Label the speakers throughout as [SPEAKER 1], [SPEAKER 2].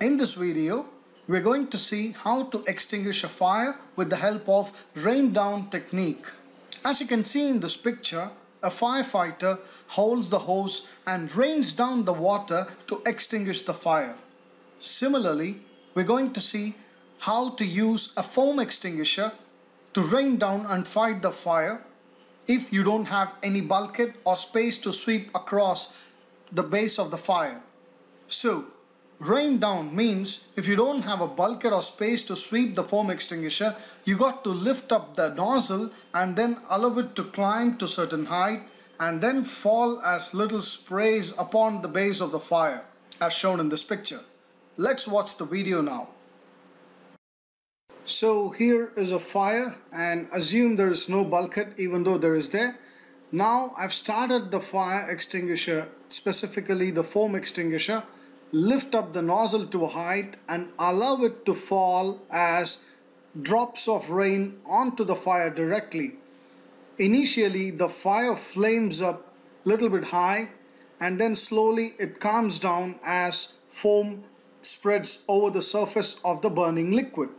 [SPEAKER 1] In this video, we're going to see how to extinguish a fire with the help of rain down technique. As you can see in this picture, a firefighter holds the hose and rains down the water to extinguish the fire. Similarly, we're going to see how to use a foam extinguisher to rain down and fight the fire if you don't have any bulkhead or space to sweep across the base of the fire. So, rain down means if you don't have a bulkhead or space to sweep the foam extinguisher, you got to lift up the nozzle and then allow it to climb to certain height and then fall as little sprays upon the base of the fire as shown in this picture. Let's watch the video now. So here is a fire and assume there is no bulkhead even though there is there. Now I've started the fire extinguisher, specifically the foam extinguisher, lift up the nozzle to a height and allow it to fall as drops of rain onto the fire directly. Initially the fire flames up a little bit high and then slowly it calms down as foam spreads over the surface of the burning liquid.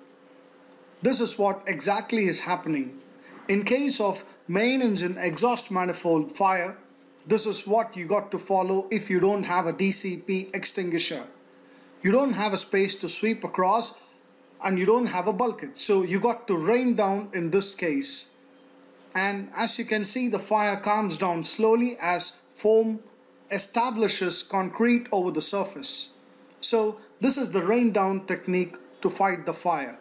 [SPEAKER 1] This is what exactly is happening. In case of main engine exhaust manifold fire, this is what you got to follow if you don't have a DCP extinguisher. You don't have a space to sweep across and you don't have a bulkhead. So you got to rain down in this case. And as you can see, the fire calms down slowly as foam establishes concrete over the surface. So this is the rain down technique to fight the fire.